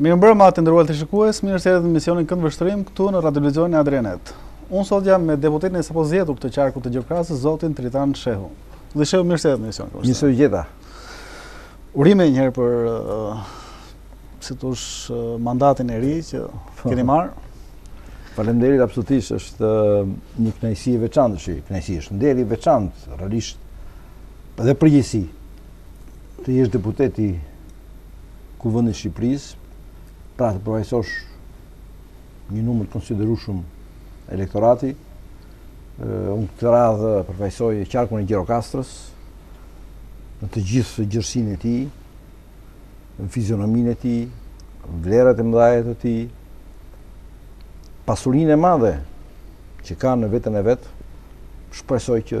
Mirë mbrëma të nderuar teleshikues, mirë se erdhët në emisionin Këndvështrim këtu në radiotelevizionin Adrianet. Unë sot jam me deputetin e sapozgjedhur të qarkut të Gjirokastrës, zotin Tritan Shehu. Zoti Shehu, mirë se erdhët në emisionin Këndvështrim. Mirë se ju gjeta. Urime njëherë për uh, si të thuash uh, mandatin e ri që po. keni marrë. Faleminderit absolutisht është uh, një kënaqësi e veçantë, kënaqësi është, nder i veçantë, natyrisht dhe përgjegjësi të jesh deputet i Kuvendit të Shqipërisë, pra të përfaqësosh një numër të konsiderueshëm elektorati. Unë këtë radhë përfaqësoj qarkun e Gjirokastrës në të gjithë gjerësinë e tij, në fizionominë e tij, vlerat e mëdha të tij, pasurinë e madhe që ka në veten e vet, shpresoj që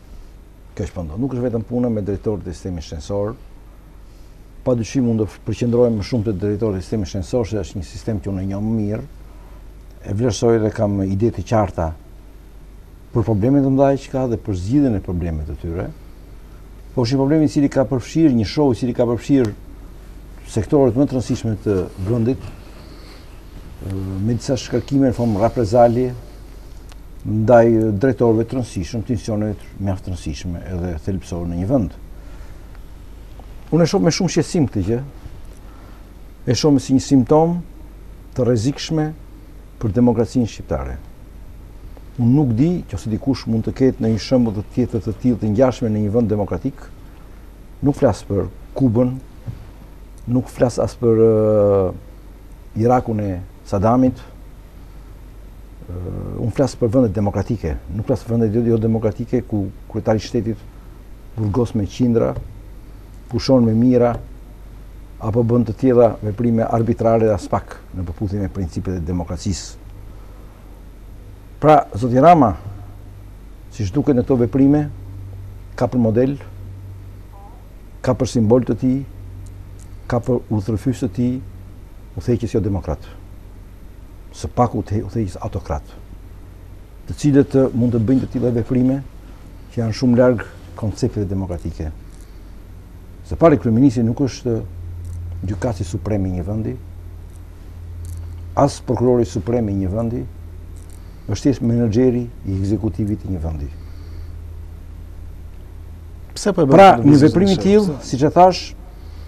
Kjo po ndodh. Nuk është vetëm puna me drejtorët e sistemit shëndetësor. Pa dyshim mund të përqendrohem më shumë te drejtorët e sistemit shëndetësor, se është një sistem që unë e njoh më mirë. E vlerësoj dhe kam ide të qarta për problemet e mëdha që ka dhe për zgjidhjen e problemeve të tyre. Po s'është një problem i cili ka përfshirë, një show i cili ka përfshirë sektorët më të rëndësishme të vendit, me disa shkarkime në formë reprezalje ndaj drejtorëve të rëndësishëm, të institucioneve mjaft të rëndësishme edhe thelbësore në një vend. Unë e shoh me shumë shqetësim këtë gjë. E shoh si një simptomë të rrezikshme për demokracinë shqiptare. Unë nuk di nëse dikush mund të ketë një shembull tjetër të tillë të ngjashme në një vend demokratik. Nuk flas për Kubën, nuk flas as për uh, Irakun e Sadamit, unë flas për vendet demokratike, nuk flas për vendet jo demokratike, ku kryetari i shtetit burgos me qindra, pushon me mijëra, apo bën të tjera veprime arbitrare dhe aspak në përputhje me principet e demokracisë. Pra, Zoti Rama, siç duket në këto veprime, ka për model ka për simbol të tij, ka për udhërrëfyes të tij, udhëheqës jo demokrat. Së paku udhëheqës autokrat. Të cilët mund të bëjnë të tilla veprime që janë shumë larg koncepteve demokratike. Së pari kryeministri nuk është gjykatësi suprem i një vendi, as prokurori suprem i një vendi, është thjesht menaxheri i ekzekutivit të një vendi. Pse po e bën? Pra, një veprim i tillë, siç e thash,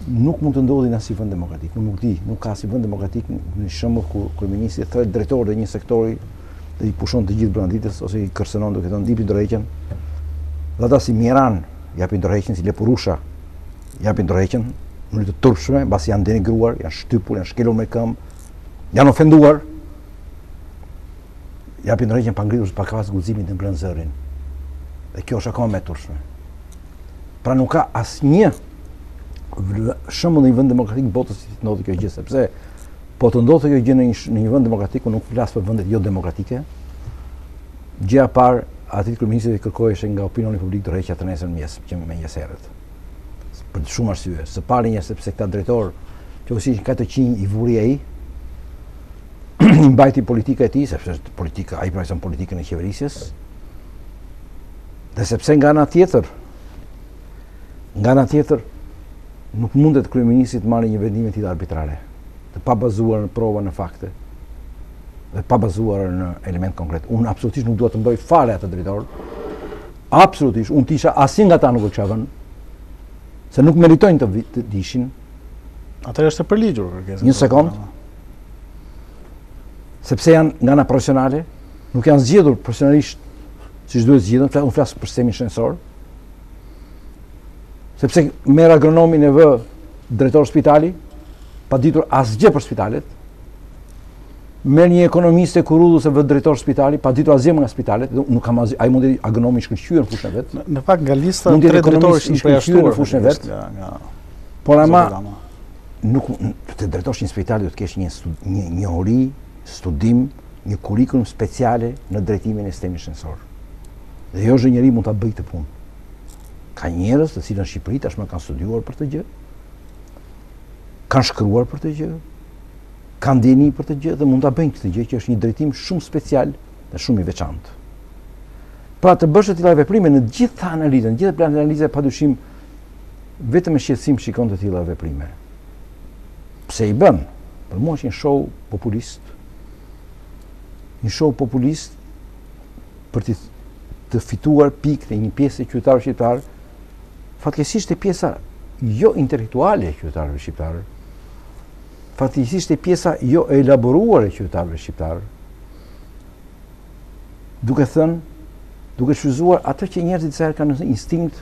nuk mund të ndodhë në asnjë vend demokratik. Nuk mund të di, nuk ka asnjë vend demokratik një shembull ku kryeministri thërret drejtorët e një sektori dhe i pushon të gjithë brenda ditës ose i kërcënon duke thënë jepni dorëheqjen. Dhe ata si mjeranë japin dorëheqjen si lepurusha. Japin dorëheqjen në mënyrë të turpshme, mbasi janë denigruar, janë shtypur, janë shkelur me këmbë, janë ofenduar. japin dorëheqjen pa ngritur pa pas guximin të ngrenë zërin. Dhe kjo është akoma më e turpshme. Pra nuk ka asnjë shembull në vend demokratik të botës që të ndodhë kjo gjë sepse po të ndodhte kjo gjë në një në një vend demokratik ku nuk flas për vendet jo demokratike. Gjëja e parë, atij kryeministri i kërkohej nga opinioni publik dorëheqja të nesërmen në mëngjes, që në mëngjes herët. Për shumë arsye. Së pari një sepse këta drejtorë që, ose ishin kaq të këqinj i vuri ai, i mbajti politika e tij, sepse është politika, ai përfaqëson politikën e qeverisjes. Dhe sepse nga ana tjetër, nga ana tjetër nuk mundet kryeministri të marrë një vendime të tilla arbitrare, të pabazuara në prova, në fakte dhe pabazuara në elementë konkretë. Unë absolutisht nuk dua të mbroj fare ata drejtorë. Absolutisht, unë të isha asnjë nga ta nuk e kisha vënë se nuk meritojnë të, të ishin, Atëherë është e përligjur kërkesa. Një sekond. Sepse janë nga ana profesionale, nuk janë zgjedhur profesionalisht siç duhet të zgjidhen, pra unë flas për sistemin shëndetësor. Sepse merr agronomin e vë drejtor spitali, pa ditur asgjë për spitalet. Merr një ekonomist te ku e di unë e vë drejtor spitali, pa ditur asgjë nga spitalet, nuk kam asgjë, ai mund të jetë agronom i shkëlqyer në fushën e vet. Në fakt nga lista tre drejtorësh në fushën e vet. Por ama nuk të të drejtosh një spital duhet të kesh një një njohuri, studim, një kurrikulum special në drejtimin e sistemit shëndetësor. Dhe jo çdo njeri mund ta bëjë këtë punë. Ka njerëz të cilët në Shqipëri tashmë kanë studiuar për këtë gjë. Kanë shkruar për këtë gjë. Kanë dije për këtë gjë dhe mund ta bëjnë këtë gjë që është një drejtim shumë special dhe shumë i veçantë. Pra të bësh të tilla veprime në gjithë analizën, në të gjitha planet e analizës padyshim vetëm me shqetësim i shikon të tilla veprime. Pse i bën? Për mua është një show populist. Një show populist për të të fituar pikë te një pjesë e qytetarëve shqiptarë. Fatkeqësisht te pjesa jo intelektuale e qytetarëve shqiptarë. Fatkeqësisht te pjesa jo e elaboruar e qytetarëve shqiptarë. duke thënë, duke shfrytëzuar atë që njerëzit disa herë kanë në instinkt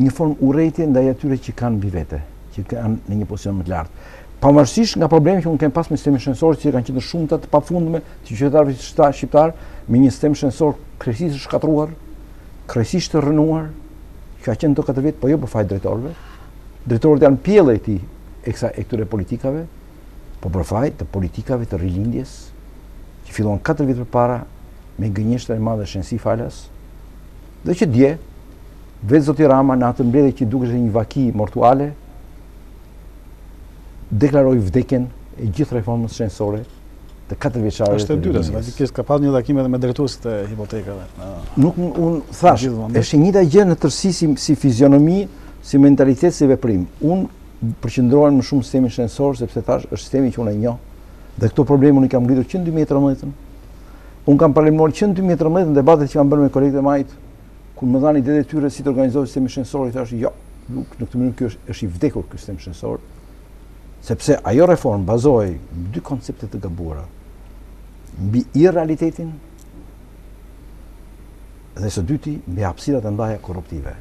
një formë urrejtjeje ndaj atyre që kanë mbi vete, që kanë në një pozicion më të lartë. Pavarësisht nga problemet që mund të kenë pas me sistemin shëndetësor, që kanë qenë shumë të pafundme të qytetarëve shqiptarë, shqiptar, me një sistem shëndetësor krejtësisht të shkatruar, krejtësisht të rrënuar, që ka qenë këto katër vjet, po jo për faj drejtorëve. Drejtorët janë pjellë e këtij e kësa e këtyre politikave, Po për faj të politikave të Rilindjes, që fillon 4 vjet përpara, me gënjeshtrën e madhe shëndetësi falas, dhe që dje, vetë zoti Rama në atë mbledhje që dukej si një vaki mortuale, deklaroi vdekjen e gjithë reformës shëndetësore të katërvjeçarit. Është e dyta, sepse ka pas një takim edhe me drejtuesit e hipotekave. Nuk, unë thashë, është e njëjta gjë në tërësi si, si fizionomi, si mentalitet, si veprim. Unë përqendrohem më shumë në sistemin shëndetësor sepse thashë është sistemi që unë e njoh. Dhe këto probleme unë i kam ngritur që në 2013-ën. Unë kam paralajmëruar që në 2013-ën në debatet që kam bërë me kolegët e majtë, kur më dhanë idetë e tyre si të organizohet sistemi shëndetësor, i thashë jo, nuk në këtë mënyrë ky është është i vdekur ky sistem shëndetësor. Sepse ajo reformë bazohej në dy koncepte të gabuara. Mbi irrealitetin dhe së dyti, mbi hapësirat e mëdha korruptive.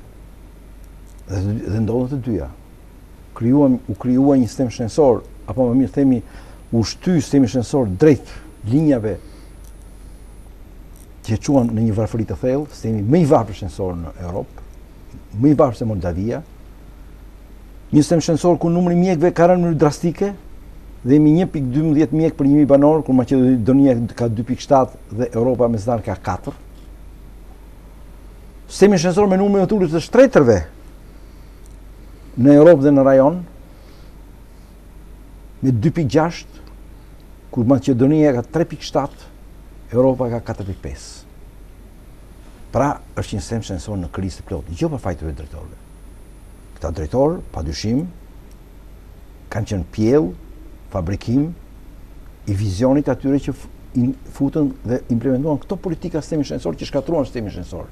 Dhe, dhe ndodhën të dyja. Krijuam, u krijua një sistem shëndetësor, apo më mirë të themi, u shty sistemi shëndetësor drejt linjave që çuan në një varfëri të thellë, sistemi më i varfër shëndetësor në Europë, më i varfër se Moldavia, një sistem shëndetësor ku numri i mjekëve ka rënë në mënyrë drastike, dhe jemi 1.12 mjekë për 1.000 banorë, kur Maqedonia ka 2.7 dhe Europa mesatare ka 4, Sistemi shëndetësor me numrin më të ulët të shtretërve në Europë dhe në rajon me 2.6 kur Maqedonia ka 3.7 Europa ka 4.5 pra është një sistem shëndetësor në krizë të plotë jo për faj të drejtorëve këta drejtorë pa dyshim kanë qenë pjellë fabrikim i vizionit të atyre që futën dhe implementuan këto politika në sistemin shëndetësor që shkatërruan sistemin shëndetësor.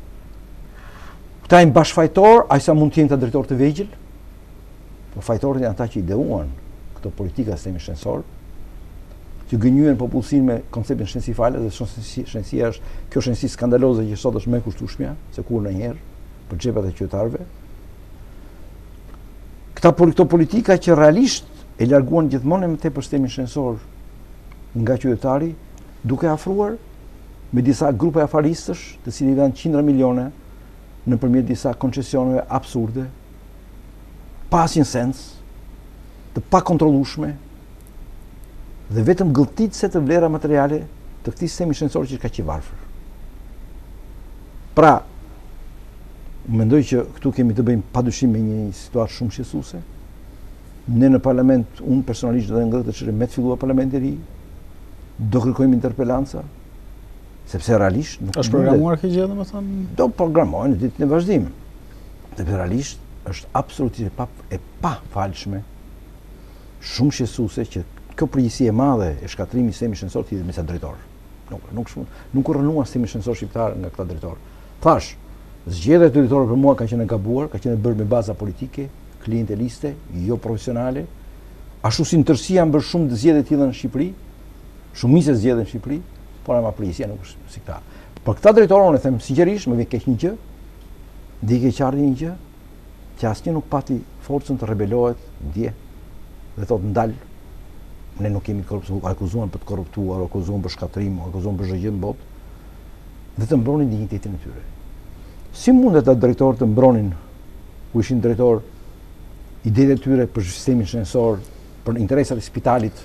Këta janë bashkëfajtorë, aq sa mund të jenë drejtorë të vegjël. Po fajtorët janë ata që ideuan këto politika në sistemin shëndetësor që gënjyen popullsinë me konceptin shëndetësi falas dhe shëndetësi shëndetësia është kjo shëndetësi skandaloze që sot është më e kushtueshme se kurrë ndonjëherë për xhepat e qytetarëve. Këta po këto politika që realisht e larguan gjithmonë e më tepër sistemin shëndetësor nga qytetari, duke e afruar me disa grupe afaristësh, të cilëve u dhanë qindra milione nëpërmjet disa koncesioneve absurde, pa asnjë sens, të pakontrollueshme, dhe vetëm gëlltitëse të vlera materiale të këtij sistemi shëndetësor që ka qenë varfër. Pra, unë mendoj që këtu kemi të bëjmë pa dyshim me një situatë shumë shqetësuese. Ne në parlament, unë personalisht dhe grupi të tërë me të filluar parlamenti i ri, do kërkojmë interpelanca, sepse realisht nuk është programuar kjo gjë domethënë do programohen në ditët në vazhdim sepse realisht është absolutisht e pa e pafalshme shumë shqetësuese që kjo përgjegjësi e madhe e shkatërrimit të sistemit shëndetësor të hidhet mbi ca drejtorë. Nuk nuk shumë, nuk u rrënua sistemi shëndetësor shqiptar nga këta drejtorë. Thashë, zgjedhjet e drejtorëve për mua kanë qenë gabuar, kanë qenë bërë me baza politike, klienteliste, jo profesionale. Ashtu si në tërësi janë bërë shumë zgjedhje të tilla në Shqipëri, shumica e zgjedhjeve në Shqipëri, por ama përgjegjësia nuk është te këta. Për këta drejtorë unë them sinqerisht, më vjen keq një gjë, duket qartë një gjë, që asnjë nuk pati forcën të rebelohet dje të thotë ndal ne nuk kemi korrupsion, u akuzuan për të korruptuar, u akuzuan për shkatërrim, u akuzuan për çdo gjë në botë. Dhe të mbronin dinjitetin e tyre. Si mund ata drejtorë të mbronin ku ishin drejtorë idetë e tyre për sistemin shëndetësor, për interesat e spitalit,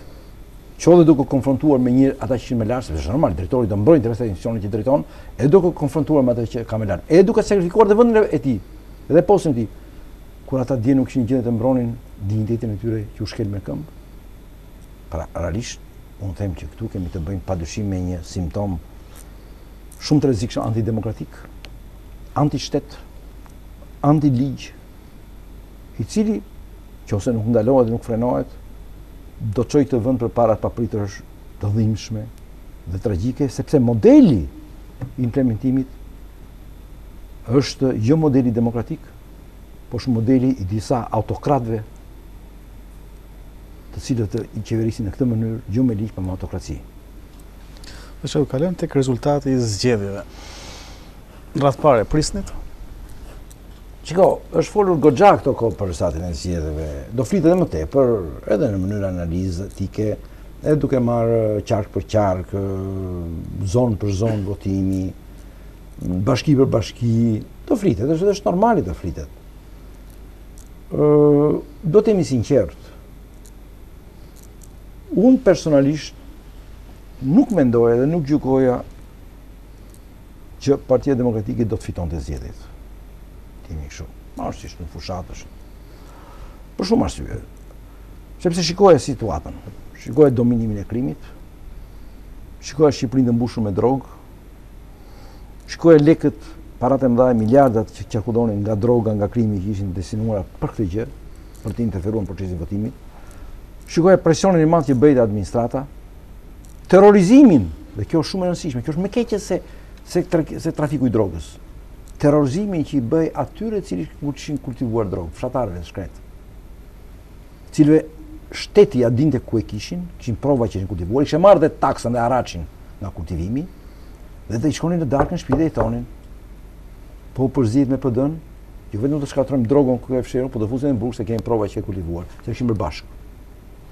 qoftë dhe duke u konfrontuar me njerëz ata që qenë më lart, sepse është normal, drejtori do mbrojë interesat e institucionit që drejton, e duke u konfrontuar me ata që ka më lart, e duke sakrifikuar dhe vendin e tij, dhe postin e tij, kur ata dje nuk ishin në gjendje të mbronin dinjitetin e tyre që u shkel me këmbë. Pra, realisht, unë them që këtu kemi të bëjmë pa dyshim me një simptomë shumë të rrezikshme antidemokratike, antishtet, antiligj, i cili, në qoftë se nuk ndalohet dhe nuk frenohet, do të çojë këtë vend përpara të papriturash të dhimbshme dhe tragjike, sepse modeli i implementimit është jo modeli demokratik, po është modeli i disa autokratve të cilët i qeverisin në këtë mënyrë, jo me ligje por po me autokraci. Dhe që të kalojmë te rezultati i zgjedhjeve. Në radhë të parë, e prisnit? Shiko, është folur goxha këto kohë për rezultatin e zgjedhjeve. Do flitet edhe më tepër, edhe në mënyrë analitike, edhe duke marrë qark për qark, zonë për zonë votimi, bashki për bashki, do flitet, edhe është normale do flitet. Do të jemi të sinqertë. Unë personalisht nuk mendoja dhe nuk gjykoja që Partia Demokratike do të fitonte zgjedhjet. Kemi kështu. Natyrisht në fushatë është. Për shumë arsye. Sepse shikoja situatën, shikoja dominimin e krimit, shikoja Shqipërinë të mbushur me drogë, shikoja lekët parat e mëdha, miliardat që qarkullonin nga droga, nga krimi që ishin destinuar për këtë gjë, për të interferuar në procesin e votimit. Shikoja presionin e madh që bënte administrata, Terrorizimin, dhe kjo është shumë e rëndësishme, kjo është më keq se se se trafiku i drogës. Terrorizimin që i bëhej atyre të cilët kishin kultivuar drogë, fshatarëve të shkretë, të cilëve shteti ia dinte ku e kishin, kishin prova që kishin kultivuar, kishin marrë dhe taksën dhe haraçin nga kultivimi dhe i shkonin në darkë në shtëpi dhe i thonin po u përzive me PD-n, jo vetëm të shkatërrojmë drogën ku e ke fshehur, po të fusim në burg se kemi prova që e ke kultivuar, se e kishim bërë bashkë.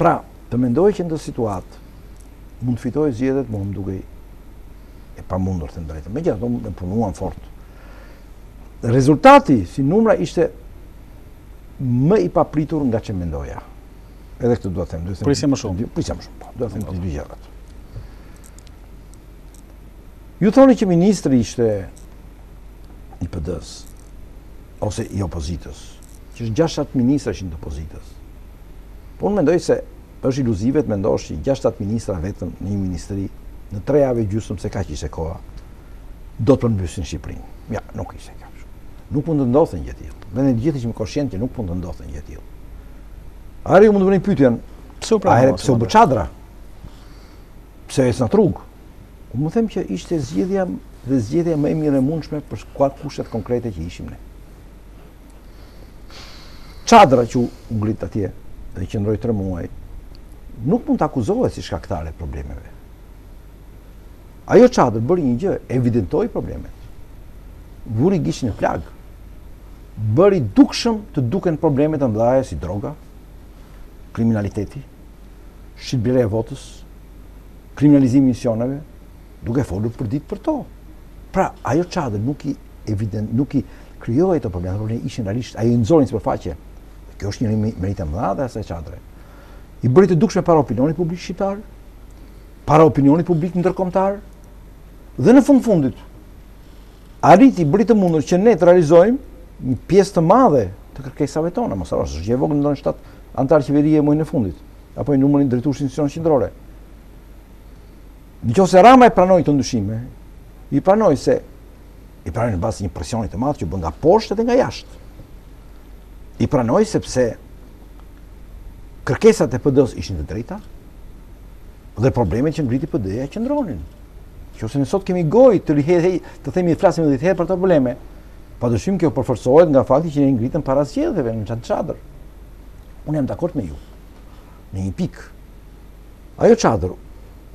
Pra, të mendoje që në këtë situatë mund të fitoje zgjedhjet, mua më dukej e pamundur, them të drejtën. Megjithatë, ne punuam fort. Rezultati si numra ishte më i papritur nga ç'e mendoja. Edhe këtë duhet ta them, duhet ta them. Prisja më shumë. Prisja më shumë. Po, dua të them këto dy gjëra. Ju thoni që ministri ishte i PD-s ose i opozitës. që është gjashtë shtatë ministra ishin të opozitës. Po unë mendoj se është iluzive të mendosh që gjashtë shtatë ministra vetëm në një ministri, në tre javë e gjysmë se kaq ishte koha, do të përmbysnin Shqipërinë. Ja, nuk ishte kjo. Nuk mund të ndodhë një gjë e tillë. Dhe ne të gjithë ishim koshient që nuk mund të ndodhë një gjë e tillë. Atëherë ju mund të bëni pyetjen, pse u pra mos? Pse u bë çadra? Pse është në rrugë? Unë them që ishte zgjidhja dhe zgjedhja më e mirë e mundshme për kushtet konkrete që ishim ne. Çadra që u ngrit atje dhe qëndroi tre muaj, nuk mund të akuzohet si shkaktare e problemeve. Ajo çadër bëri një gjë, evidentoi problemet. Vuri gishtin në plagë. Bëri dukshëm të duken problemet e mëdha si droga, kriminaliteti, shitblerja e votës, kriminalizimi i komisioneve, duke folur përditë për to. Pra, ajo çadër nuk i evident, nuk i krijoi ato probleme, problemet ishin realisht ajo i nxori në sipërfaqe. Kjo është një meritë e madhe e asaj çadre. I bëri të dukshme para opinionit publik shqiptar, para opinionit publik ndërkombëtar dhe në fund të fundit arriti bëri të mundur që ne të realizojmë një pjesë të madhe të kërkesave tona, mos harroni, s'është gjë e vogël ndonjë shtatë anëtarë qeverie në fund të fundit, apo një numër drejtuesh institucionesh qendrore. Në qoftë se Rama i pranoi këto ndryshime, i pranoi se i pranoi në bazë një presioni të madh që bëhej nga poshtë dhe nga jashtë. I pranoi sepse kërkesat e PD-s ishin të drejta dhe problemet që ngriti PD-ja qëndronin. Që ne sot kemi gojë të rihej të themi të flasim edhe një herë për këto probleme, padyshim kjo përforcohet nga fakti që ne ngritëm para zgjedhjeve në çadër çadër. Unë jam dakord me ju. Në një pikë. Ajo çadër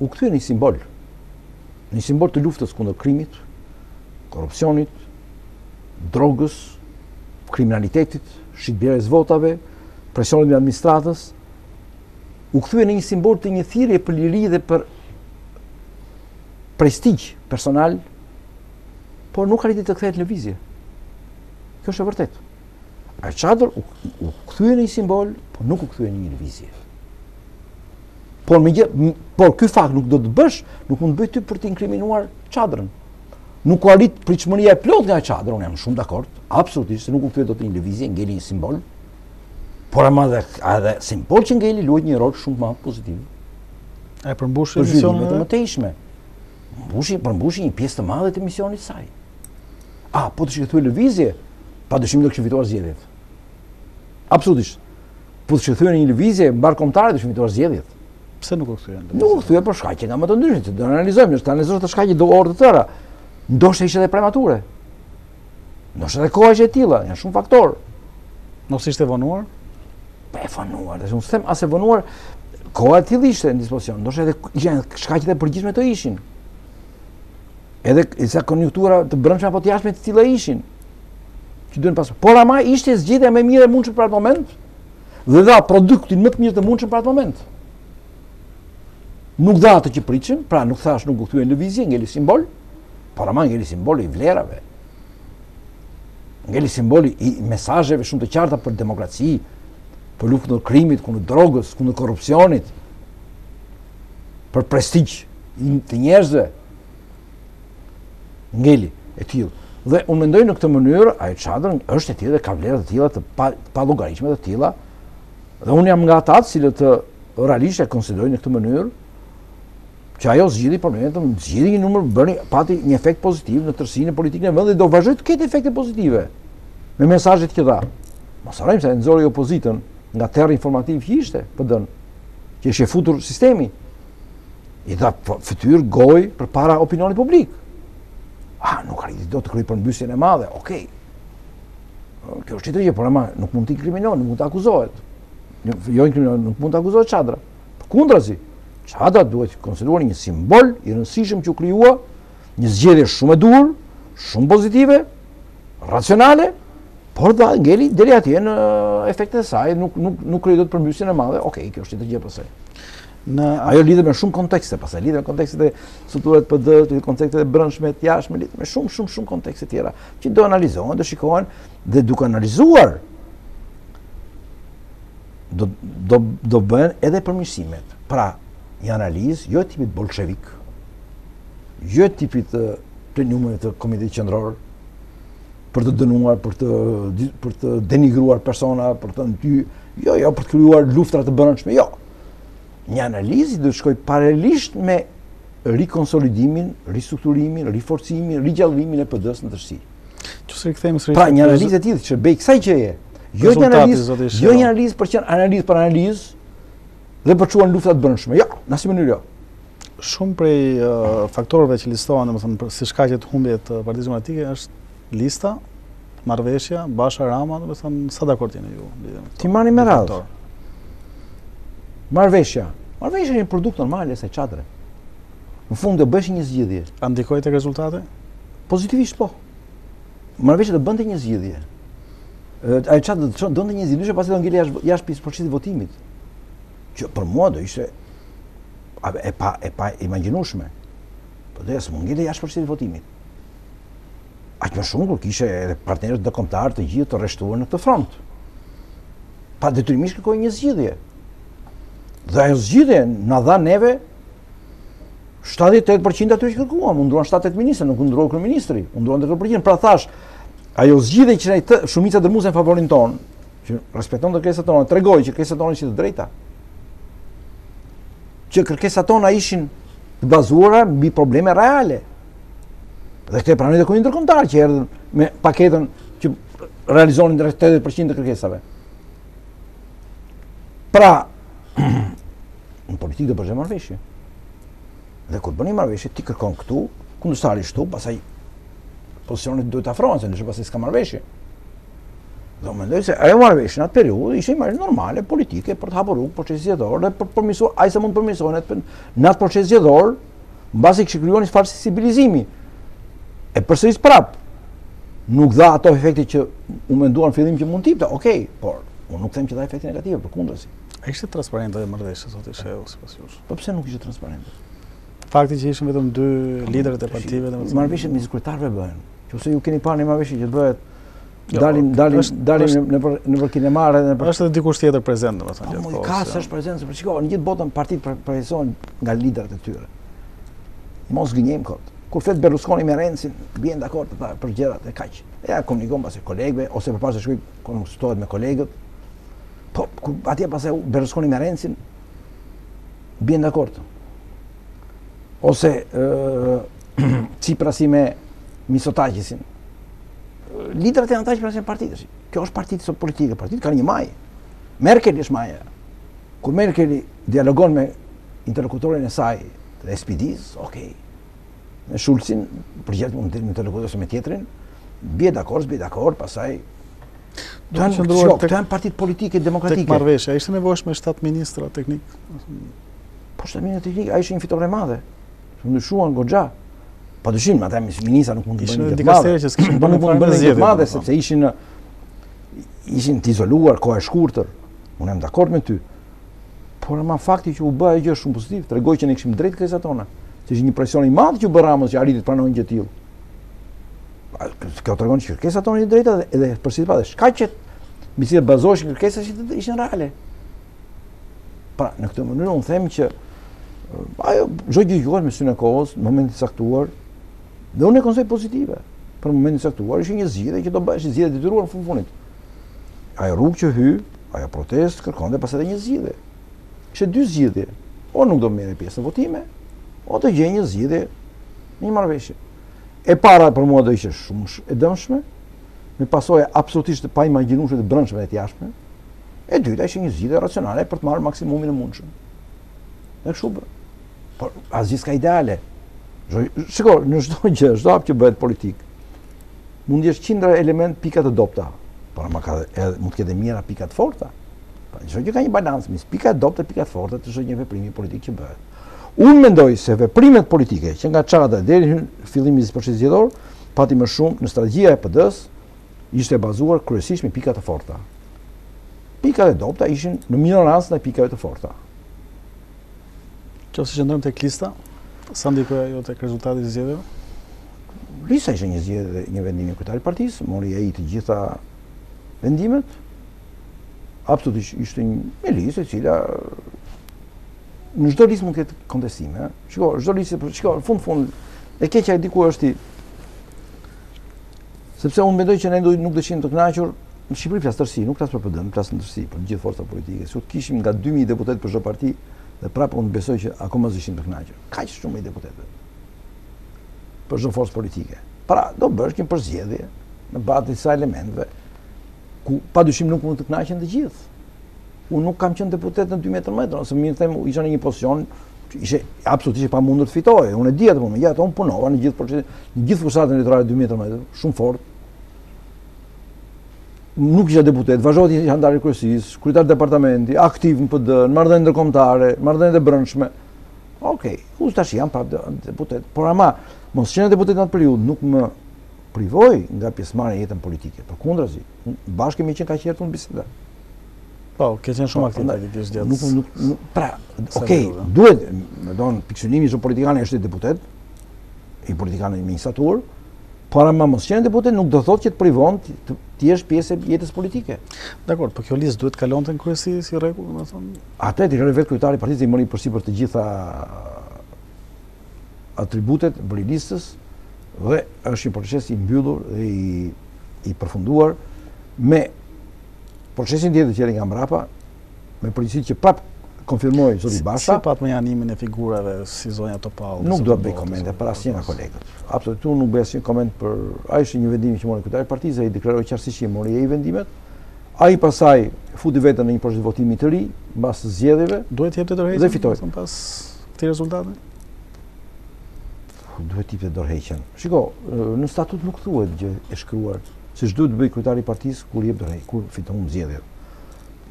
u kthye në një simbol, një simbol të luftës kundër krimit, korrupsionit, drogës, kriminalitetit, shitblerjes votave, presionit mbi administratën, u kthye në një simbol të një thirrje për liri dhe për prestigj personal, por nuk arriti të kthehet në lëvizje. Kjo është e vërtetë. Ajo çadër u, u kthye në një simbol, por nuk u kthye në një lëvizje. Por një gjë, por ky fakt nuk do të bësh, nuk mund të bëj ty për të inkriminuar çadrën. Nuk u arrit pritshmëria e plotë nga çadra, unë jam shumë dakord, absolutisht se nuk u kthye dot në lëvizje, ngeli një simbol. Por ama edhe edhe simbol që ngeli luajt një rol shumë më pozitiv. Ai përmbushi misionin e mëtejshëm. Mbushi, përmbushi një pjesë të madhe të misionit saj. A, po të ish kthyer lëvizje, padyshim ne kishim fituar zjedhjet. Absolutisht. Po të ish kthyer në lëvizje mbarëkombëtare do ishin fituar zgjedhjet. Pse nuk u kthye? Nuk u kthye për shkaqe nga më të ndryshme, që do t'i analizojmë, nëse tani është shkaqe do orë të tëra. Ndoshta ishte edhe premature. Ndoshta edhe koha ishte e tillë, janë shumë faktorë. Mos ishte vonuar? Po e vonuar, dhe unë them as e vonuar, koha e tillë ishte në dispozicion. Ndoshta edhe janë shkaqe të përgjithshme të ishin. Edhe disa konjunktura të brendshme apo të jashtme të tilla ishin. që duhen pas. Por ama ishte zgjidhja më e mirë e mundshme për atë moment dhe dha produktin më të mirë të mundshëm për atë moment. Nuk dha atë që prisnim, pra nuk, thashë, nuk u kthye në lëvizje, ngeli simbol, por ama ngeli simbol i vlerave. Ngeli simbol i mesazheve shumë të qarta për demokraci, për luftën kundër krimit, kundër drogës, kundër korrupsionit, për prestigj të njerëzve, ngeli e tillë. Dhe unë mendoj në këtë mënyrë, ajo çadër është e tillë dhe ka vlera të tilla të pa, pa llogaritshme, të tilla. Dhe unë jam nga ata të cilët realisht e konsideroj në këtë mënyrë që ajo zgjidhi problemet, zgjidhi një numër bëri pati një efekt pozitiv në tërësinë e politikën e vendit dhe do vazhdojë të ketë efekte pozitive me mesazhet që dha. Mos harrojmë se nxori opozitën nga terri informativ që ishte PD-ja, që ishte futur sistemi. i dha fytyrë, gojë përpara opinionit publik. A, nuk arriti dot të krijojë përmbysjen e madhe, okej. Okay. Kjo është tjetër gjë, por ama, nuk mund të inkriminohet, nuk mund të akuzohet. Jo, jo inkriminohet, nuk mund të akuzohet çadra. Përkundrazi, çadra duhet konsideruar një simbol i rëndësishëm që u krijua, një zgjedhje shumë e duhur, shumë pozitive, racionale, por dhe ngeli deri atje në efektet e saj, nuk, nuk, nuk krijoi dot përmbysjen e madhe, okej, okay, kjo është tjetër gjë përse. Në ajo lidhet me shumë kontekste, pastaj lidhet me kontekstet e strukturave të PD, të kontekstet e brendshme të jashtme, lidhet me shumë shumë shumë kontekste tjera, që do analizohen, do shikohen dhe duke analizuar do do do bëhen edhe përmirësimet. Pra, një analizë jo e tipit bolshevik, jo e tipit të, plenumeve të komitetit qendror për të dënuar, për të për të denigruar persona, për të ndy, jo, jo për të krijuar luftra të brendshme, jo. Një analizë e cila do shkojë paralelisht me rikonsolidimin, ristrukturimin, riforcimin, rigjallimin e PD-së në tërësi. Që se rikëthejmë së Pra, një analizë e tillë që i shërben kësaj gjëje, jo një analizë, jo një analizë për të qenë analizë për analizë, dhe për të çuar në luftëra të brendshme. Jo, në asnjë mënyrë jo. Shumë prej faktorëve që listohen, domethënë, si shkaqe të humbjes së Partisë Demokratike, është lista, marrëveshja, Basha Rama, domethënë sa dakord jeni ju lidhur me këtë. T'i marrim me radhë. Marrëveshja. Marrëveshja është një produkt normal i asaj çadre. Në fund do bësh një zgjidhje. A ndikoi tek rezultati? Pozitivisht po. Marrëveshja do bënte një zgjidhje. Ajo çadër do të donte një zgjidhje, ndyshe pastaj do ngelje jashtë jashtë procesit të votimit. Që për mua do ishte e pa e pa imagjinueshme. PD-ja s'mund të ngelej jashtë procesit të votimit. Aq më shumë kur kishe edhe partnerët ndërkombëtarë të gjithë të rreshtuar në këtë front. Pra detyrimisht kërkoi një zgjidhje. Dhe ajo zgjidhje na dha neve 70-80% të atyre që kërkuam, u ndërruan 7-8 ministra, nuk u ndërrua kryeministri, u ndërruan të përgjithë. Pra thashë, ajo zgjidhje që ishte shumica dërmuese në favorin tonë, që respektonte kërkesat tona, tregoi që kërkesat tona ishin të drejta. Që kërkesat tona ishin të bazuara mbi probleme reale. Dhe këtë e pranoi dhe komuniteti ndërkombëtar që erdhën me paketën që realizonin rreth 80% të kërkesave. Pra, në politikë do bësh marrëveshje. Dhe kur bën marrëveshje, ti kërkon këtu, kundërshtari aty, pastaj pozicionet duhet të afrohen, se ndryshe pastaj s'ka marrëveshje. Dhe mendoj se ajo marrëveshje në atë periudhë ishte një marrëveshje normale politike për të hapur rrugë procesit zgjedhor dhe për të përmirësuar aq sa mund të përmirësohej në atë proces zgjedhor mbasi kishte krijuar një farë sensibilizimi. E përsëris prapë. Nuk dha ato efekte që u menduan në fillim që mund të jepte. Okej, okay, por unë nuk them që dha efekte negative, përkundrazi. A ishte transparente dhe marrëveshja sot ishte ajo sipas jush? Po pse nuk ishte transparente? Fakti që ishin vetëm dy liderët e partive dhe marrëveshjet midis kryetarëve bëhen. Ose ju keni parë një marrëveshje që bëhet Jo, dalin dalin dalin në për në për kinemarë edhe për është dikush tjetër prezant domethënë gjatë kohës. Ka s'është prezant, por shiko në gjithë botën partitë prezantohen nga liderët e tyre. Mos gënjejmë kot. Kur flet Berlusconi me Rencin, bien dakord për, për gjërat e kaq. Ia komunikon pas kolegëve ose përpara se shkojnë konsultohet me kolegët. Po kur atje pas e Berlusconi me Rencin bien dakord. Ose ë Ciprasi me Micotakisin. Liderët janë ata që prijnë partitë. Kjo është partitë sot politike, partitë kanë një majë. Merkel është maja. Kur Merkel dialogon me interlokutorin e saj të SPD-s, okay. Me Schulzin përgjigjet mund të interlokutosh me tjetrin, bie dakord, bie dakord, pastaj Duke qëndruar tek janë partitë politike demokratike. Tek marrëveshja, ishte e nevojshme shtat ministra teknik. Po shtat ministra teknik, ajo ishte një fitore e madhe. Shumë ndryshuan goxha. Pa dyshim, ata ministra nuk mund të bëjnë një dikasteri që s'kishin bërë fare më zgjedhje. Madhe sepse ishin në ishin të izoluar kohë e shkurtër. Unë jam dakord me ty. Por ama fakti që u bë ajo gjë është shumë pozitiv, tregoi që ne kishim drejt kërkesat tona. Se ishte një presion i madh që u bë Ramës që arriti të pranojë gjë të tillë. Kjo tregon që kërkesat tona janë të drejta dhe edhe për si pas, shkaqet mbi si bazoheshin kërkesat ishin reale. Pra, në këtë mënyrë, unë them që ajo gjë gjykuar me synë e kohës në momentin e caktuar dhe unë e konsideroj pozitive për momentin e caktuar ishte një zgjidhje që do bëhej ishte zgjidhje detyruar në fund të fundit ajo rrugë që hyri ajo protestë kërkonte pas edhe një zgjidhje kishte dy zgjidhje o nuk do merrje pjesë në votime o të gjeje një zgjidhje një marrëveshje e para për mua do ishte shumë e dëmshme me pasoja absolutisht të paimagjinueshme të brendshme e të jashtme E dyta ishte një zgjidhje racionale për të marrë maksimumin e mundshëm. Dhe kështu u bë. Por asgjë s'ka ideale. Shiko, në çdo gjë, çdo hap që bëhet politik, mund të gjesh qindra elemente pika të dobta, por ama ka edhe mund të ketë mijëra pika të forta. Pra, çdo gjë ka një balancë mes pikave të dobta dhe pikave të forta të çdonjë veprimi politik që bëhet. Unë mendoj se veprimet politike që nga çadra deri në fillimin e procesit zgjedhor pati më shumë në strategjinë e PD-s ishte e bazuar kryesisht me pika të forta. Pikat e dobëta ishin në minorancë ndaj pikave të forta. Që të qëndrojmë te lista, sa ndikoi ajo te rezultati i zgjedhjeve? Lista ishte një zgjedhje dhe një vendim i kryetarit të partisë, mori ai të gjitha vendimet, absolutisht ishte një, një listë e cila në çdo listë mund të ketë kontestime. Shiko, çdo listë, shiko, në fund fund e keqja e diku është i Sepse unë mendoj që ne nuk do të ishim të kënaqur në Shqipëri flas në tërësi, nuk flas për PD-në, flas në tërësi për gjithë forcat politike. Sikur të kishim nga 2000 deputetë për çdo parti dhe prapë unë besoj që akoma s'do të ishim të kënaqur. Kaq shumë deputetë. Për çdo forcë politike. Pra, do bësh një përzgjedhje në bazë të disa elementëve ku padyshim nuk mund të kënaqen të gjithë. Unë nuk kam qenë deputet në 2013, ose më mirë them, isha në një pozicion që ishte absolutisht e pamundur të fitoje. Unë e dija atë punë, ja unë punova në gjithë procesin, në gjithë fushatën elektorale 2013, shumë fort. Nuk isha deputet, vazhdova të isha anëtar i kryesisë, kryetar departamenti, aktiv në PD, në marrëdhënie ndërkombëtare, në marrëdhënie të brendshme. Okej, okay, unë tash jam prapë deputet, por ama mosqenia deputet në atë periudhë nuk më privoi nga pjesëmarrja në jetën politike. Përkundrazi, bashkë kemi qenë kaq herë në biseda. Po, ke qenë shumë po, aktiv tek kjo gjë. Nuk nuk nuk pra, okay, duhet, domethënë pikësynimi i çdo politikani është të jetë deputet, i politikanit ministër, por ama mosqenia deputet nuk do thotë që të privon të të jesh pjesë e jetës politike. Dakord, po kjo listë duhet të kalonte në kryesi si rregull, domethënë. Atëherë vetë kryetari i partisë i mori përsipër të gjitha atributet e bërjes së listës dhe është një proces i mbyllur dhe i i përfunduar me procesin tjetër që erdhi nga mbrapa me plebishit që prap konfirmoi zoti Basha. Si e patë mënjanimin e figurave si zonja Topalli. Nuk do të bëj komente për asnjë nga kolegët. Absolutisht unë nuk bëj asnjë koment për ai ishte një vendim që mori kryetari i partisë, ai deklaroi qartësisht që mori ai vendimet. Ai pastaj futi veten në një proces votimi të ri mbas zgjedhjeve. Duhet të jepte dorëheqjen. Dhe fitoi. Pas këtij rezultati? Duhet të jepte dorëheqjen. Shiko, në statut nuk thuhet gjë e shkruar, se çfarë duhet të bëjë kryetari i partisë kur jep dorëheqjen, kur fiton, humb zgjedhjet.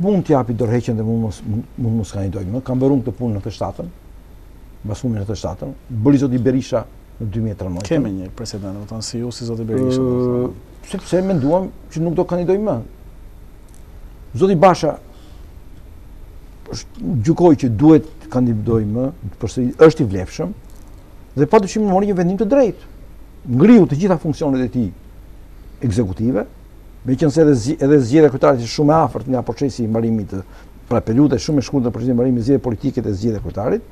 Mund ta japi dorëheqjen dhe mund mos, mund mos kandidojë. Ne e kemi bërë këtë punë në të shtatën, mbas humbjes në të shtatën, bëri zoti Berisha në 2013. Kemi një precedent, domethënë e krijoi, si zoti Berisha. Sepse menduam që nuk do kandidojë më. Zoti Basha gjykoi që duhet të kandidojë më, përse është i vlefshëm, dhe pa dyshim mori një vendim të drejtë. Ngriu të gjitha funksionet e tij ekzekutive, meqenëse edhe, edhe zgjedhja e kryetarit ishte shumë e afërt nga procesi i mbarimit të pra periudhë shumë e shkurtër nga procesi i mbarimit të zgjedhjeve politike dhe zgjedhja e kryetarit,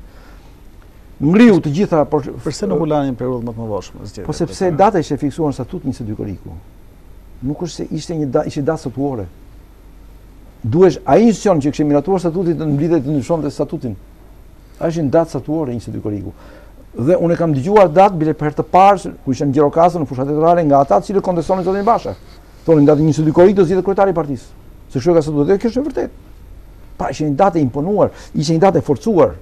ngriu të gjitha... Por, Përse nuk u la një periudhë më e mëvonshme? Po sepse data ishte fiksuar në statut njëzet e dy korriku. Nuk është se ishte një da, ishte datë statutore. duhesh ai institucion që kishte miratuar statutin të mblidhej të ndryshonte statutin. Ajo është një datë statutore njëzet e dy korriku. Dhe unë e kam dëgjuar datën bile për herë të parë kur isha në Gjirokastër në fushatë elektorale nga ata që kontestonin zotin Basha. Thonë datë njëzet e dy korrik do të zgjidhet kryetari i partisë. Se kështu e ka statuti, kjo është e vërtetë. Pra ishte një datë e imponuar, ishte një datë e forcuar.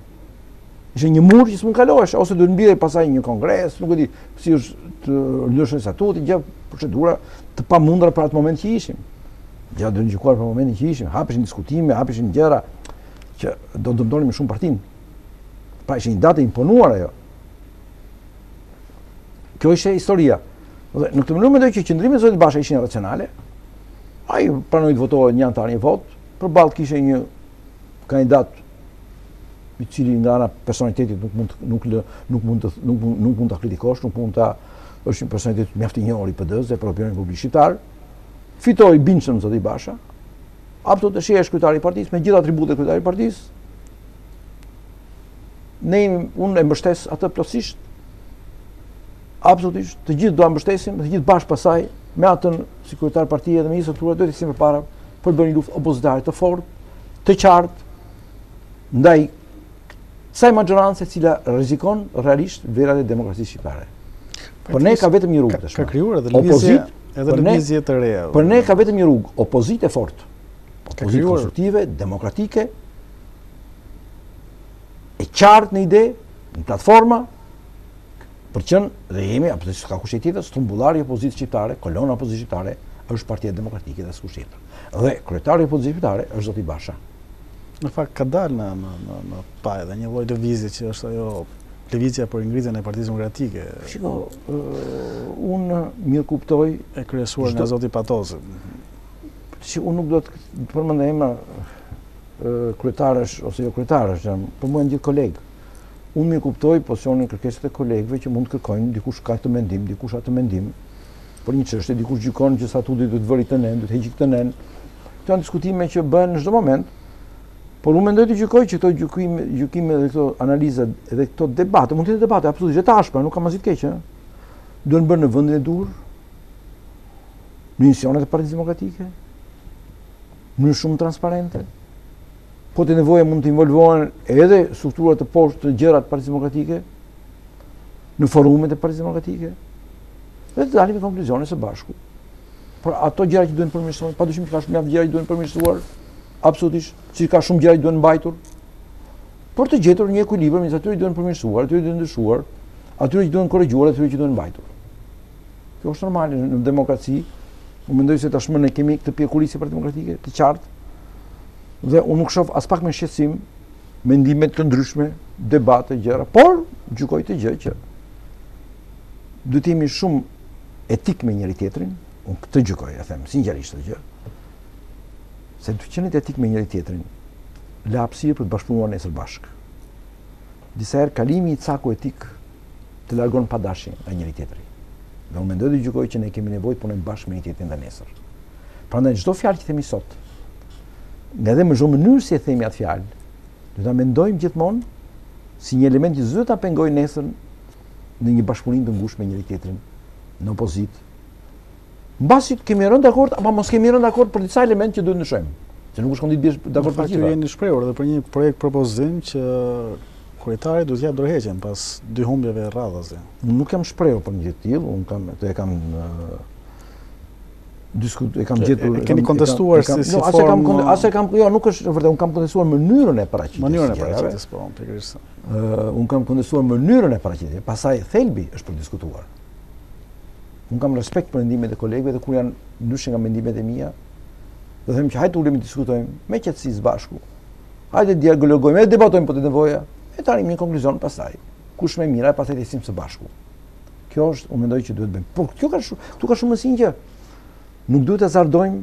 Ishte një mur që s'mund kalohesh, ose duhet mblidhej pastaj një kongres, nuk e di, si është të ndryshohej statuti, gjë procedura të pamundura për atë moment që ishim. Gjithnjë duke gjykuar për momentin që ishim, hapeshin diskutime, hapeshin gjëra, që do të dëmtonin më shumë partinë. Pra ishte një datë e imponuar ajo. Kjo ishte historia. Dhe në këtë mënyrë mendoj që qëndrimi i zotit Basha ishte racional. Ai pranoi të votohej një anëtar një votë, përballë kishte një kandidat i cili nga ana e personalitetit nuk mund nuk lë, nuk mund të nuk mund, nuk mund ta kritikosh, nuk mund ta është një personalitet mjaft i njohur i PD-së dhe për opinionin publik shqiptar. Fitoi bindshëm zoti Basha. Ai po të zgjidhej kryetar i partisë me gjithë atributet e kryetarit të partisë. Ne unë e mbështes atë plotësisht. Absolutisht, të gjithë do ta mbështesim, të gjithë bashkë pastaj me atë si kryetar partie dhe me njerëz të tjerë do të ishim përpara për të bërë një luftë opozitare të fortë të qartë ndaj kësaj maxhorance e cila rrezikon realisht vlerat e demokracisë shqiptare. Për ne ka vetëm një rrugë tash. Ka krijuar edhe lëvizje, edhe lëvizje të reja. Për ne ka vetëm një rrugë, opozitë e fortë. Opozitë konstruktive, demokratike, e qartë në ide, në platforma, Për të qenë dhe jemi, apo s'ka kush të jetë tjetër, strumbullari i opozitës shqiptare, kolona e opozitës shqiptare, është Partia Demokratike dhe s'ka kush të jetë tjetër. Dhe kryetari i opozitës shqiptare është zoti Basha. Në fakt, ka dalë në, në, në, në pah dhe një lloj lëvizje që është ajo lëvizja për ringritjen e Partisë Demokratike. Shiko, unë mirëkuptoj e kryesuar nga zoti Patozi. Që unë nuk dua të përmend emra kryetarësh ose jo kryetarësh, janë për mua gjithë kolegë. Unë mirë e kuptoj pozicionin e kërkesat e kolegëve që mund të kërkojnë, dikush ka këtë mendim, dikush atë mendim, për një çështje, dikush gjykon që statuti duhet të vërë këtë nen, duhet të heqi këtë nen. Këto janë diskutime që bëhen në çdo moment. Por unë mendoj dhe gjykoj që këto gjykime, gjykime dhe këto analiza dhe këto debate, mund të jenë debate absolutisht të ashpra, nuk ka asgjë të keqe. Duhen bërë në vendin e duhur, në institucionet e Partisë Demokratike, në mënyrë transparente, Po të jetë nevoja mund të involvohen edhe strukturat poshtë të gjera të Partisë Demokratike, në forumet e Partisë Demokratike, dhe të dalim në konkluzione së bashku. Por ato gjëra që duhen përmirësuar, padyshim që ka shumë gjëra që duhen përmirësuar, absolutisht, siç ka shumë gjëra që duhen mbajtur. Për të gjetur një ekuilibër mes atyre që duhen përmirësuar, atyre që duhen ndryshuar, atyre që duhen korrigjuar, atyre që duhen mbajtur. Kjo është normale në demokraci. Unë mendoj se tashmë ne kemi këtë pjekuri si Parti Demokratike, të qartë. Dhe unë nuk shof aspak me shqetësim mendime të ndryshme, debate të gjera, por gjykoj këtë gjë që duhet të jemi shumë etikë me njëri tjetrin, unë këtë gjykoj, e them sinqerisht këtë gjë. Se të qenit etik me njëri tjetrin, lë hapësirë për të bashkëpunuar nesër bashkë. Disa herë kalimi i cakut etik të largon pa dashje nga njëri tjetri. Dhe unë mendoj dhe gjykoj që ne kemi nevojë të punojmë bashkë me njëri tjetrin dhe nesër. Prandaj çdo fjalë që themi sot, edhe më shumë mënyra si e themi atë fjalë, duhet ta mendojmë gjithmonë si një element që s'duhet të pengojë nesër në një bashkëpunim të ngushtë me njëri tjetrin në opozitë Mbasi të kemi rënë dakord apo mos kemi rënë dakord për disa elementë që duhet ndryshojmë. Se nuk është kondi të biesh dakord për gjithë. Ju jeni shprehur edhe për një projekt propozim që kryetari duhet të japë dorëheqjen pas dy humbjeve radhazi. Unë nuk kam shprehur për një gjë të tillë, unë kam të e kam diskut e kam gjetur e keni kontestuar si si formë. Asë kam asë kam jo nuk është e vërtetë unë kam kontestuar mënyrën e paraqitjes. Mënyrën e paraqitjes po, pikërisht. Ë unë kam kontestuar mënyrën e paraqitjes. Pastaj thelbi është për t'u diskutuar. Unë kam respekt për mendimet e kolegëve dhe kur janë ndryshe nga mendimet e mia, do them që hajde ulemi të diskutojmë me qetësi së bashku. Hajde dialogojmë, edhe debatojmë po të jetë nevoja, e të arrijmë një konkluzion pastaj. Kush është më e mira e pastaj të së bashku. Kjo është, unë mendoj që duhet të bëjmë. Por kjo ka shumë, këtu ka shumë më sinqë. Nuk duhet ta azardojmë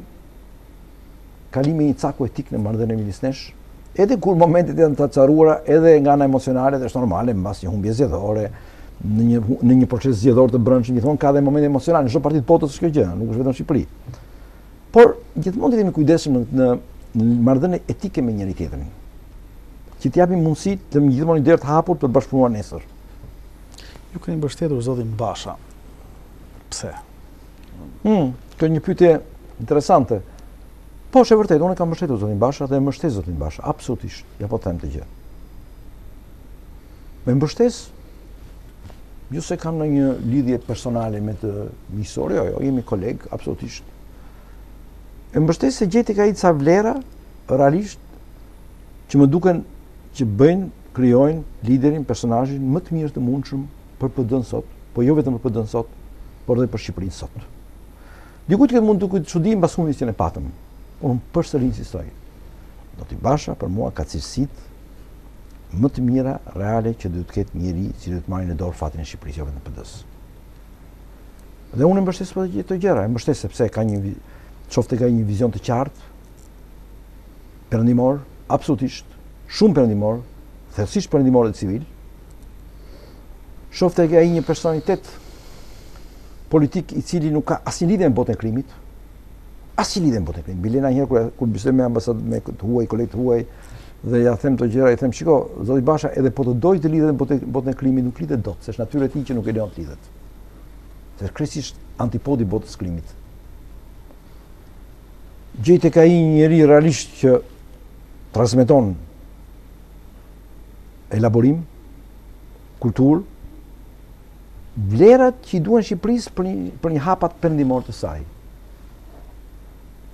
kalimi i një caku etik në marrëdhënien midis nesh, edhe kur momentet janë të acaruara, edhe nga ana emocionale dhe është normale mbas një humbje zgjedhore, në një në një proces zgjedhor të brendshëm gjithmonë ka dhe momente emocionale, në çdo parti të botës është kjo gjë, nuk është vetëm në Shqipëri. Por gjithmonë të jemi të kujdesshëm në në, në marrëdhënie etike me njëri tjetrin. Që t'i japim mundësi të lëmë gjithmonë një derë të hapur për të bashkëpunuar nesër. Ju keni mbështetur zotin Basha. Pse? Mm, kjo një pyetje interesante. Po, është e vërtetë, unë e kam mbështetur zotin Basha dhe e mbështes zotin Basha, absolutisht. Ja po them këtë gjë. E mbështes jo se kam ndonjë lidhje personale me të miqësore, jo, jo, jemi kolegë, absolutisht. E mbështes se gjej tek ai disa vlera, realisht, që më duken që bëjnë, krijojnë liderin, personazhin, më të mirë të mundshëm për PD-në sot, po jo vetëm për PD-në sot, por edhe për Shqipërinë sot. Dikujt kjo mund t'i duket çudi mbas humbjes që ne patëm. Unë përsëri insistoj. Zoti Basha për mua ka cilësitë më të mira reale që duhet të ketë njeriu që duhet të marrë në dorë fatin e Shqipërisë jo vetëm PD-së. Dhe unë e mbështes për këto gjëra, e mbështes sepse ka një shoh tek ai një vizion të qartë, perëndimor, absolutisht, shumë perëndimor, thellësisht perëndimor dhe civil, shoh tek ai një personalitet politik i cili nuk ka asnjë lidhje me botën e krimit, asnjë lidhje me botën e krimit. Bile nganjëherë kur kur bisedoj me ambasada me të huaj, kolegë të huaj dhe ja them këto gjëra, i them, "Shiko, zoti Basha, edhe po të dojë të lidhet me botën botën e krimit, nuk lidhet dot, se është natyra e tij që nuk e lejon të lidhet." Se është krejtësisht antipodi i botës krimit. gjej tek ai një njeri realisht që transmeton elaborim, kulturë, vlerat që i duhen Shqipërisë për një, për një hap perëndimor të saj.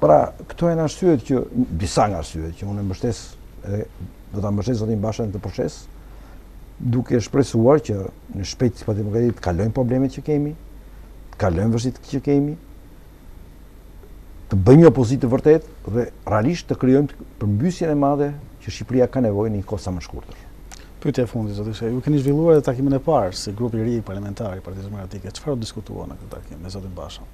Pra, këto janë arsyet që, disa nga arsyet që unë e mbështes, edhe do ta mbështes zotin Basha në këtë proces, duke shpresuar që ne shpejt si Parti Demokratike të kalojmë problemet që kemi, të kalojmë vështirësitë që kemi, të bëjmë një opozitë të vërtetë dhe realisht të krijojmë përmbysjen e madhe që Shqipëria ka nevojë në një kohë sa më të shkurtër. Pyetja e fundit, zoti Shehu, ju keni zhvilluar edhe takimin e parë si grup i ri parlamentar i Partisë Demokratike. Çfarë u diskutua në këtë takim me zotin Basha?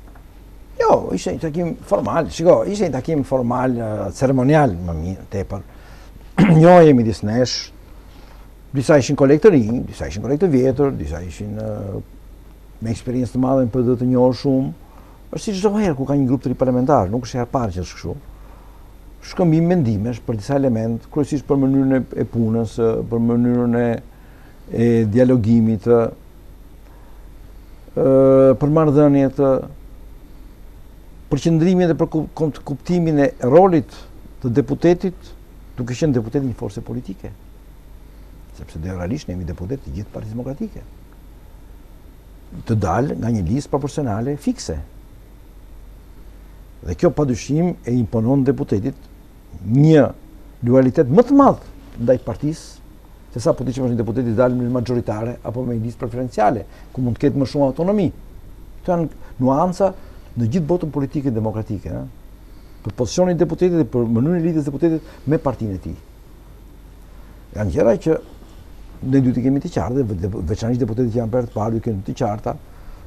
Jo, ishte një takim formal. Shiko, ishte një takim formal, ceremonial më, më tepër. Njohje midis nesh. Disa ishin kolegë të rinj, disa ishin kolegë të vjetër, disa ishin Me eksperiencë të madhe në PD të njohur shumë, është si çdo herë kur ka një grup të ri parlamentar, nuk është hera e parë që është kështu. Shkëmbim mendimesh për disa elementë, kryesisht për mënyrën e, e punës, për mënyrën e, e dialogimit, e, për marrëdhëniet, për qëndrimin dhe për kuptimin e rolit të deputetit, duke qenë deputet i një force politike. Sepse dhe realisht ne jemi deputetë të gjithë të Partisë Demokratike. të dalë nga një listë proporcionale fikse. Dhe kjo padyshim e imponon deputetit një lojalitet më të madh ndaj partisë se sa po të qe një deputet i dalë në mazhoritare apo me një listë preferenciale, ku mund të ketë më shumë autonomi. Këto janë nuanca në gjithë botën politike demokratike, ëh. Për pozicionin e deputetit, për mënyrën e lidhjes së deputetit me partinë e tij. Janë gjëra që ne duhet t'i kemi të qarta, veçanërisht deputetët që janë herë të parë, duhet t'i kenë të qarta,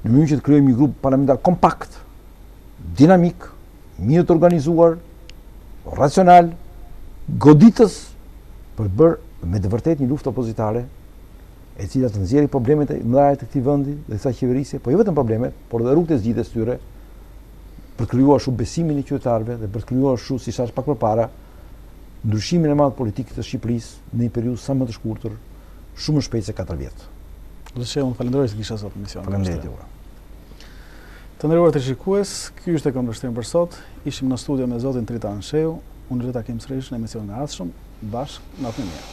në mënyrë që të krijojmë një grup parlamentar kompakt, dinamik, mirë të organizuar, racional, goditës për të bërë me të vërtetë një luftë opozitare e cila të nxjerrë problemet e mëdha të këtij vendi dhe kësaj qeverisje, po jo vetëm problemet, por edhe rrugët e zgjidhjes tyre për të krijuar shumë besimin e qytetarëve dhe për të krijuar shumë siç thashë pak përpara ndryshimin e madh politik të Shqipërisë në një periudhë sa më të shkurtër, shumë më shpejt se katër vjet. Zoti Shehu, ju falenderoj që ishit sot në emision. Faleminderit juve. Të nderuar teleshikues, ky ishte Këndvështrim për sot. Ishim në studio me zotin Tritan Shehu. Ne do takohemi sërish në emisionin e ardhshëm. Bashkë, natën e mirë.